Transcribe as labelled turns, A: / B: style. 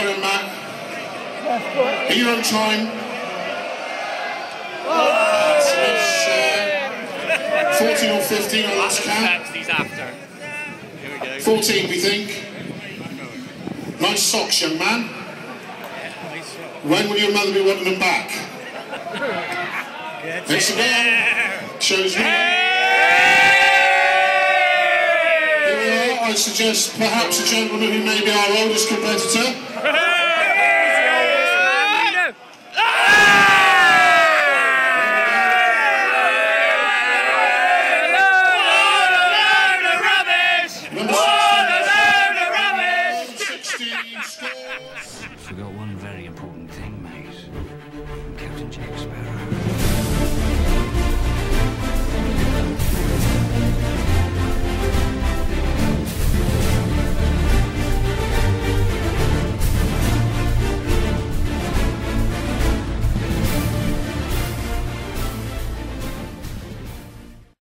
A: Iron Man. Are you on time? Uh, 14 or 15 on last count.
B: these after. Here we go.
A: 14, we think. Nice socks, young man. When will your mother be wanting them back? It's again. Shows me. might suggest perhaps a gentleman who may be our oldest competitor. Forgot one very important thing, mate. Captain Jack Sparrow.